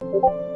고맙습니다.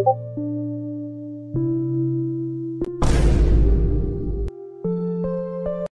You